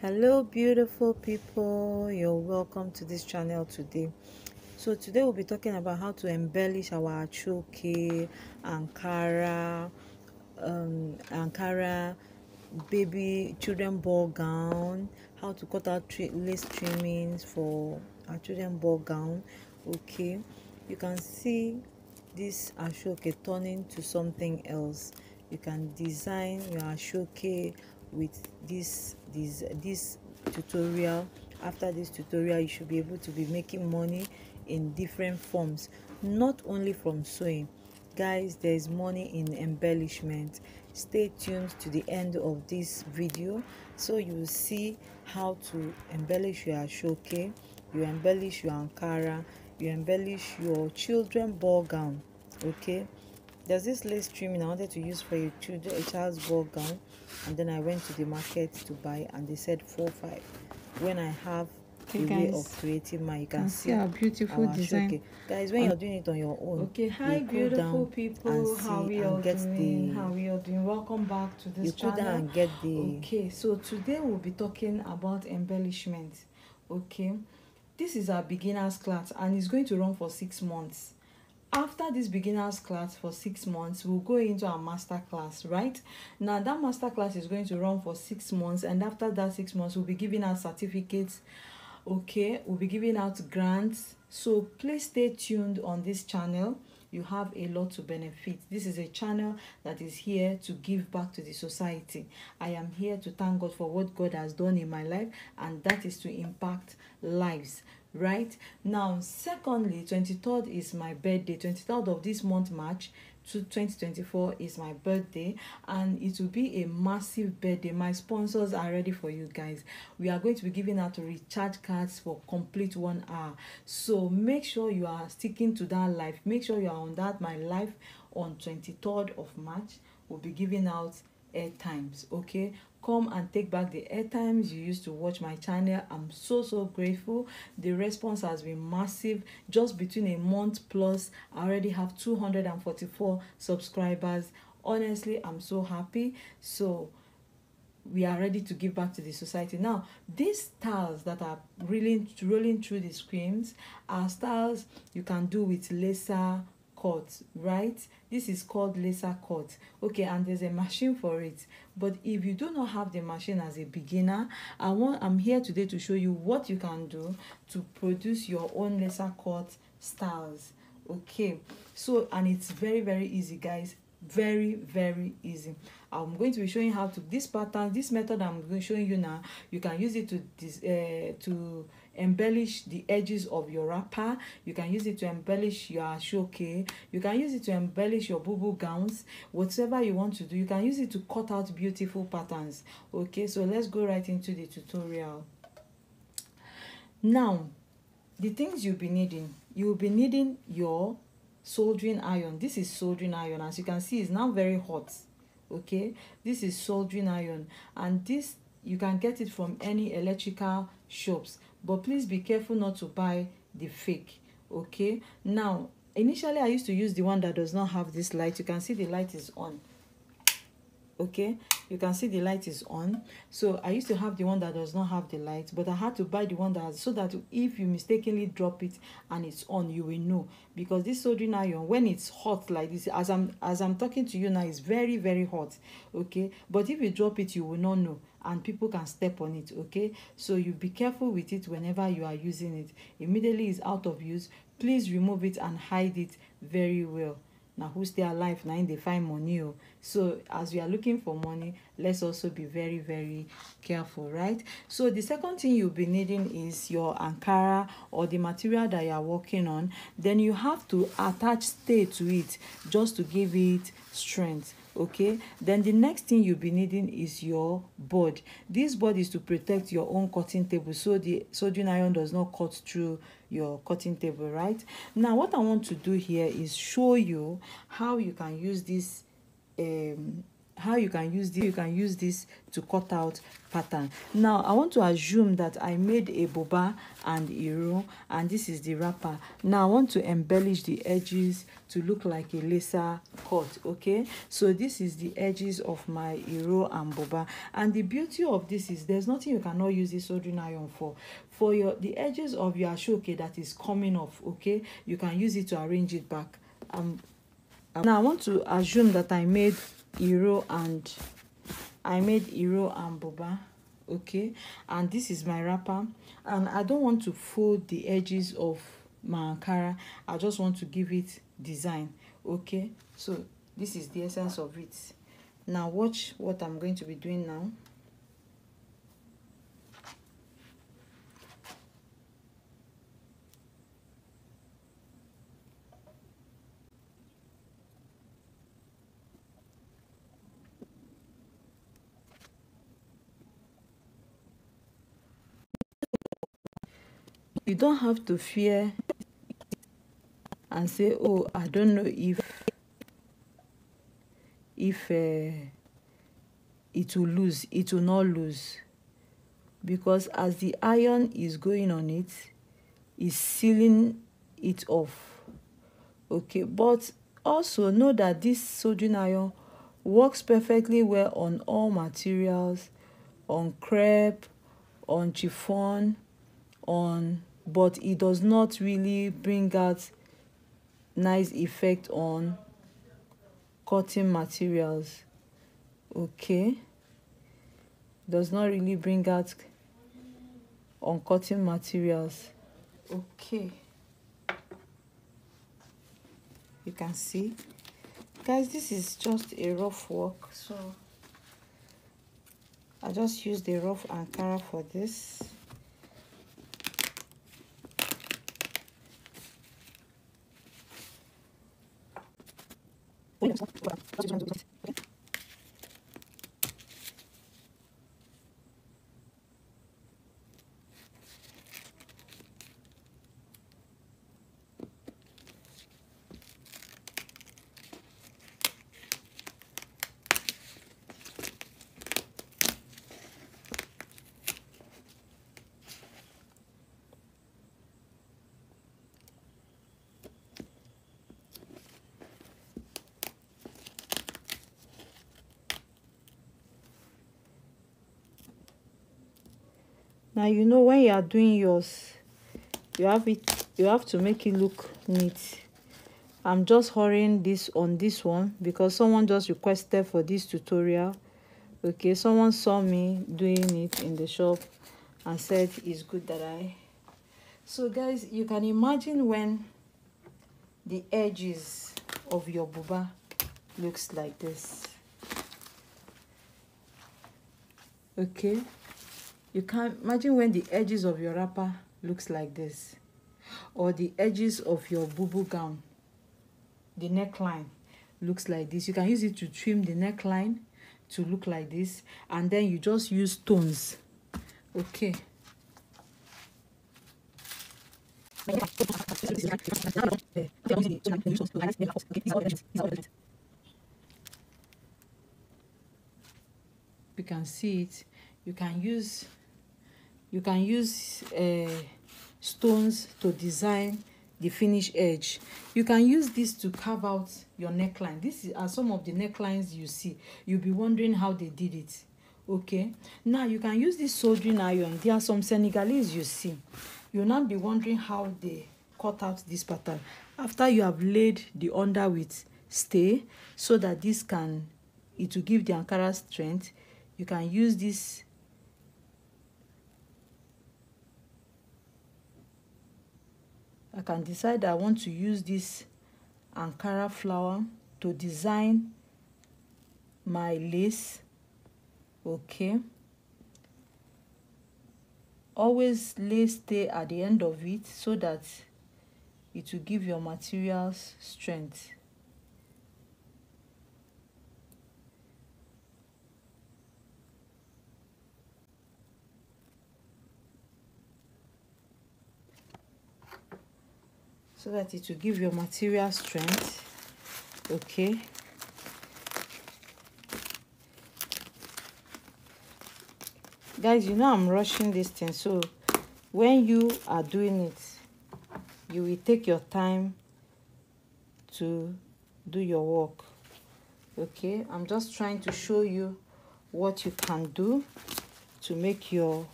hello beautiful people. You're welcome to this channel today. So today we'll be talking about how to embellish our achoke ankara um ankara baby children ball gown how to cut out lace trimmings for our children ball gown. Okay you can see this ashoke turning to something else. You can design your ashoke with this this this tutorial. After this tutorial you should be able to be making money in different forms not only from sewing. Guys there is money in embellishment. Stay tuned to the end of this video so you will see how to embellish your aso-oke you embellish your ankara you embellish your children ball gown okay there's this lace trimming i wanted to use for a children a child's ball gown and then i went to the market to buy and they said four five when i have Okay, a way guys, of creating mine you can, can see see our beautiful our design. ashoke guys when on- you're doing it on your own Okay, hi beautiful people. How we all doing? the How we all doing? Welcome back to this you cool channel. down and get the Okay, so today we'll be talking about embellishment. Okay, this is our beginners class and it's going to run for six months. After this beginners class for six months, we'll go into our master class, right? Now that master class is going to run for six months, and after that six months, we'll be giving out certificates. Okay, we'll be giving out grants. So please stay tuned on this channel. You have a lot to benefit. This is a channel that is here to give back to the society. I am here to thank God for what God has done in my life, and that is to impact lives right? Now secondly 23rd is my birthday. 23rd of this month march to 2024 is my birthday. And it will be a massive birthday. My sponsors are ready for you guys. We are going to be giving out recharge cards for complete one hour. So make sure you are sticking to that life. Make sure you are on that. My life on 23rd of march we'll be giving out airtimes okay come and take back the airtimes you used to watch my channel. I'm so so grateful. The response has been massive. Just between a month plus i already have 244 subscribers. Honestly i'm so happy. So we are ready to give back to the society. Now these styles that are really rolling through the screens are styles you can do with laser cut right? This is called laser cut okay and there's a machine for it. But if you do not have the machine as a beginner i want i'm here today to show you what you can do to produce your own laser cut styles. Okay so and it's very very easy guys. Very very easy. I'm going to be showing how to this pattern this method i'm going showing you now you can use it to this uh, to embellish the edges of your wrapper. You can use it to embellish your aso-oke. You can use it to embellish your bubu gowns. Whatever you want to do you can use it to cut out beautiful patterns. Okay so let's go right into the tutorial. Now the things you'll be needing you'll be needing your soldering iron. This is soldering iron. As you can see it's now very hot. Okay this is soldering iron. And this you can get it from any electrical shops but please be careful not to buy the fake okay? Now initially i used to use the one that does not have this light. You can see the light is on okay? You can see the light is on. So i used to have the one that does not have the light but i had to buy the one that has so that if you mistakenly drop it and it's on you will know. Because this soldering iron when it's hot like this as i'm as i'm talking to you now it's very very hot okay? But if you drop it you will not know and people can step on it okay? So you be careful with it whenever you are using it. Immediately it's out of use. Please remove it and hide it very well. Now who stay alive im dey find money o so as we are looking for money let's also be very very careful right? So the second thing you'll be needing is your ankara or the material that you are working on. Then you have to attach stay to it just to give it strength okay? Then the next thing you'll be needing is your board. This board is to protect your own cutting table. So the soldering iron does not cut through your cutting table right? Now what i want to do here is show you how you can use this um how you can use this you can use this to cut out pattern. Now i want to assume that i made a buba and iro and this is the wrapper. Now i want to embellish the edges to look like a laser cut okay? So this is the edges of my iro and buba. And the beauty of this is there's nothing you cannot use this soldering iron for. For your the edges of your aso-oke that is coming off okay? You can use it to arrange it back. Um now i want to assume that i made iro and i made iro and boba okay? And this is my wrapper. And i don't want to fold the edges of my ankara. I just want to give it design okay? So this is the essence of it. Now watch what i'm going to be doing now you don't have to fear and say oh i don't know if if uh, it will lose it will not lose. Because as the iron is going on it is sealing it off. Okay but also know that this soldering iron works perfectly well on all materials on crepe on chiffon on but it does not really bring out nice effect on cutting materials okay? Does not really bring out on cutting materials okay? You can see. Guys this is just a rough work so i just used the rough ankara for this 我也没有说，我过来，我直接转走就行。Now you know when you are doing yours you have it you have to make it look neat. I'm just hurrying this on this one because someone just requested for this tutorial. Okay someone saw me doing it in the shop and said it's good that i so guys you can imagine when the edges of your buba looks like this. Okay you can imagine when the edges of your wrapper looks like this or the edges of your bubu gown the neckline looks like this. You can use it to trim the neckline to look like this and then you just use stones. Okay. You can see it. You can use you can use uh, stones to design the finished edge. You can use this to carve out your neckline. This are some of the necklines you see. You'll be wondering how they did it. Okay? Now you can use this soldering iron. There are some senegalese you see. You'll now be wondering how they cut out this pattern. After you have laid the under with stay so that this can it will give the ankara strength you can use this I can decide I want to use this Ankara flower to design my lace okay? Always lace stay at the end of it so that it will give your materials strength so that it will give your material strength okay? Guys you know i'm rushing this thing so when you are doing it you will take your time to do your work okay? I'm just trying to show you what you can do to make your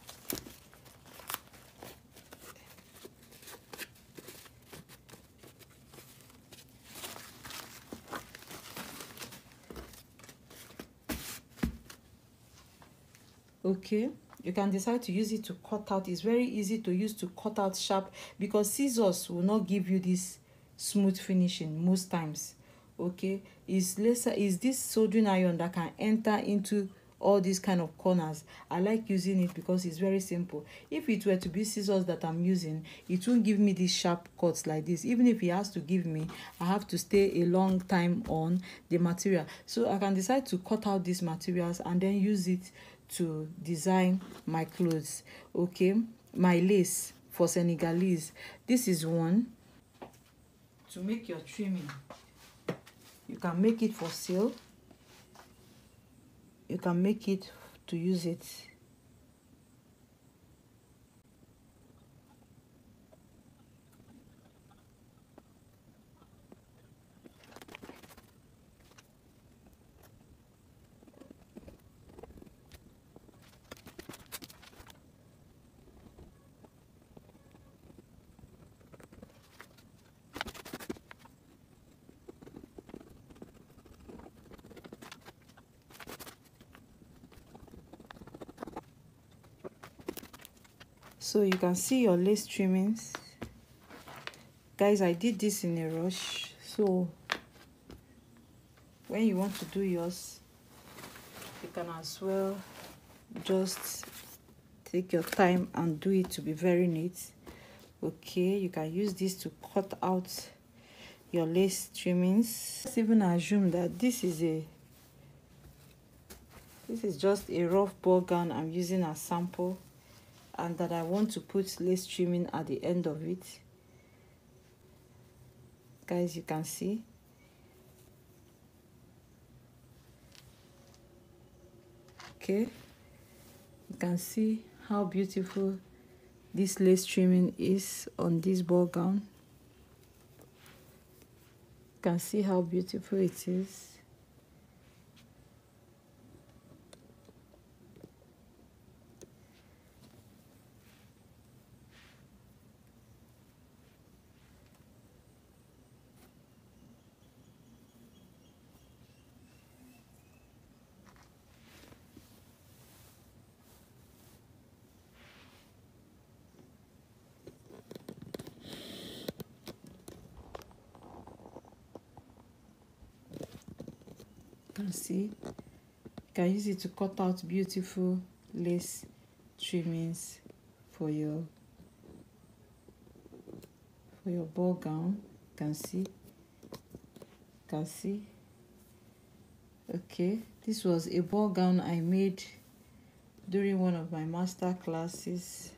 okay you can decide to use it to cut out. It's very easy to use to cut out sharp because scissors will not give you this smooth finishing most times. Okay is lesser is this soldering iron that can enter into all these kind of corners. I like using it because it's very simple. If it were to be scissors that i'm using it won't give me these sharp cuts like this. Even if it has to give me i have to stay a long time on the material. So i can decide to cut out these materials and then use it to design my clothes okay? My lace for senegalese. This is one. To make your trimming you can make it for sale. You can make it to use it so you can see your lace trimmings guys i did this in a rush. So when you want to do yours you can as well just take your time and do it to be very neat. Okay you can use this to cut out your lace trimmings let's even assume that this is a this is just a rough ball gown i'm using as sample and that I want to put lace trimming at the end of it. Guys you can see. Okay. You can see how beautiful this lace trimming is on this ball gown you can see how beautiful it is can see you can use it to cut out beautiful lace trimmings for your for your ball gown. You can see. You can see. Okay. This was a ball gown i made during one of my master classes.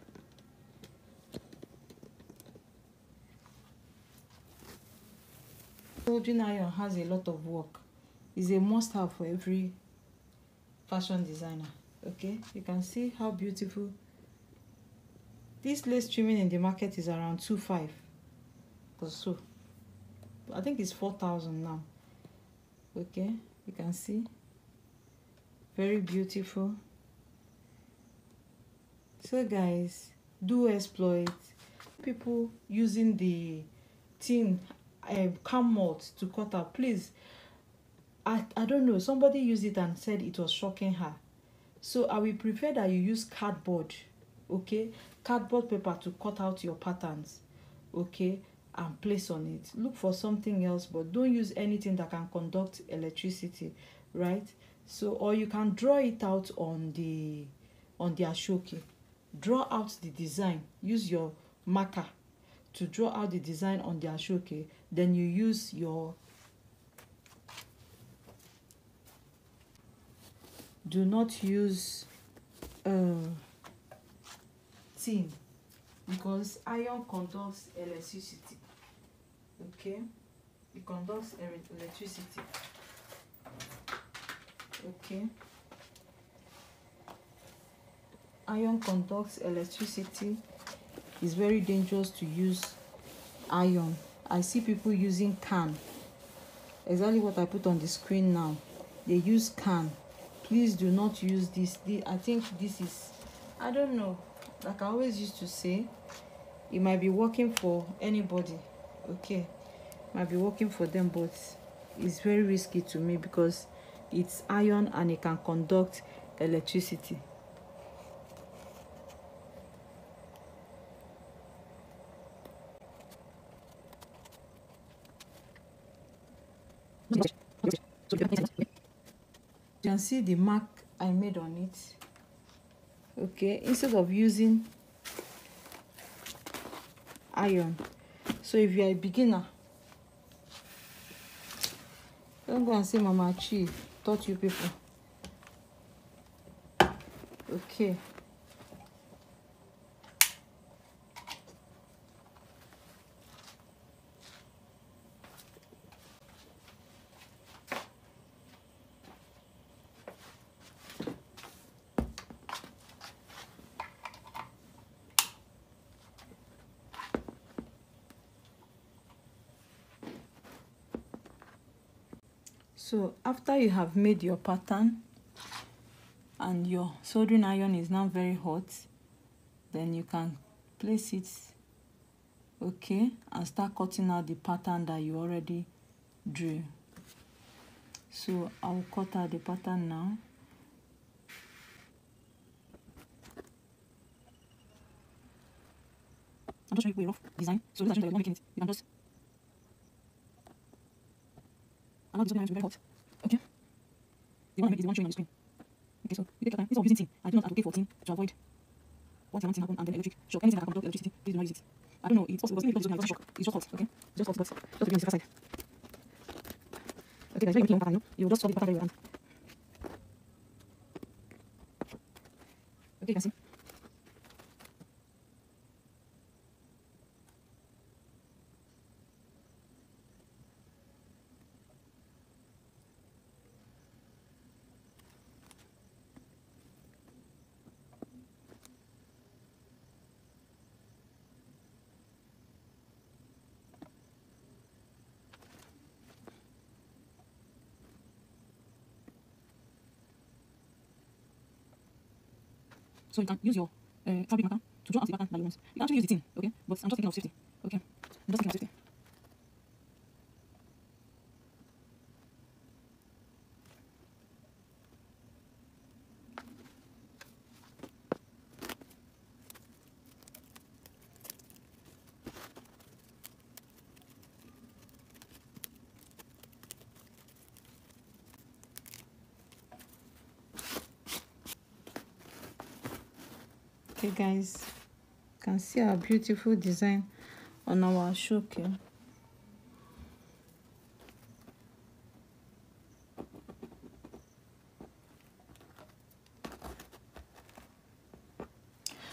Soldering iron has a lot of work is a must have for every fashion designer okay? You can see how beautiful. This lace trimming in the market is around two five. Or so i think it's four thousand now okay? You can see. Very beautiful. So guys do exploit. People using the tin um, cam malt to cut out. Please I, I don't know. Somebody used it and said it was shocking her. So i will prefer that you use cardboard okay? Cardboard paper to cut out your patterns okay? And place on it. Look for something else but don't use anything that can conduct electricity right? So or you can draw it out on the on the aso-oke draw out the design. Use your marker to draw out the design on the aso-oke then you use your do not use uh, tin because iron conducts electricity okay? It conducts electricity okay? Iron conducts electricity it's very dangerous to use iron. I see people using can. Exactly what i put on the screen now. They use can please do not use this. I think this is i don't know. Like i always used to say it might be working for anybody. Okay. Might be working for them but it's very risky to me because it's iron and it can conduct electricity you can see the mark I made on it. Okay instead of using iron. So if you are a beginner don't go and say mama chi taught you people. Okay so after you have made your pattern and your soldering iron is now very hot then you can place it okay and start cutting out the pattern that you already drew so i'll cut out the pattern now I'm just showing you a rough design. So that you're not making it. You can just allow this iron to be very hot. Okay. The one I make is the one showing on the screen. Okay, so you take your time. This is using tin. I do not advocate for tin to avoid once I want happen and then electric shock. Anything that can conduct electricity, please do not use it. I don't know, it's possible, but because it's shock. It's just hot, okay? It's just hot, but just to be on the safer side. Okay, guys, very important pattern, you know? You just solve the pattern with your. Okay, you can see. So you can use your uh, fabric marker to draw out the pattern that you want. You can actually use the tin, okay? But I'm just thinking of safety, okay? I'm just thinking of safety. Okay guys. You can see our beautiful design on our showcase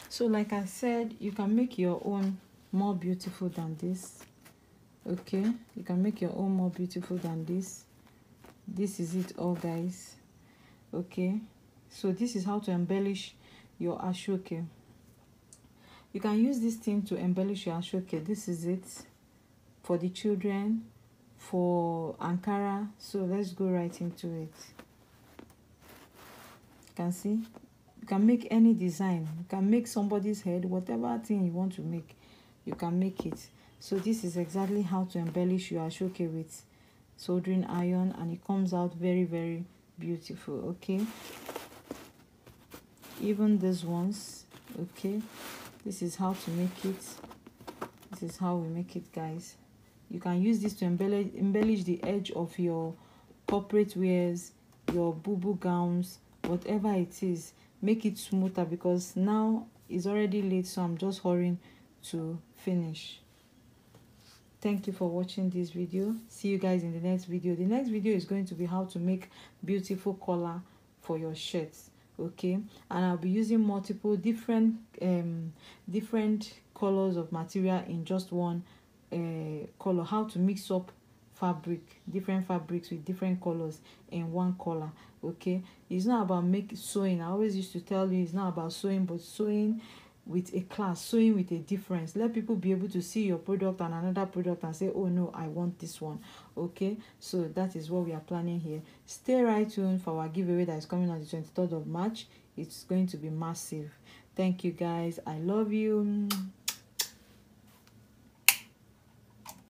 so like i said you can make your own more beautiful than this okay? You can make your own more beautiful than this. This is it all guys okay? So this is how to embellish your aso-oke you can use this thing to embellish your aso-oke this is it for the children for ankara. So let's go right into it. You can see you can make any design. You can make somebody's head whatever thing you want to make you can make it. So this is exactly how to embellish your aso-oke with soldering iron and it comes out very very beautiful okay? Even these ones okay this is how to make it. This is how we make it guys. You can use this to embellish embellish the edge of your corporate wears your bubu gowns whatever it is. Make it smoother because now it's already late so i'm just hurrying to finish. Thank you for watching this video. See you guys in the next video. The next video is going to be how to make beautiful color for your shirts okay. And i'll be using multiple different um different colors of material in just one uh color. How to mix up fabric different fabrics with different colors in one color. Okay. It's not about make sewing. I always used to tell you it's not about sewing but sewing with a class sewing with a difference. Let people be able to see your product and another product and say oh no i want this one okay? So that is what we are planning here. Stay right tuned for our giveaway that is coming on the 23rd of march. It's going to be massive. Thank you guys. I love you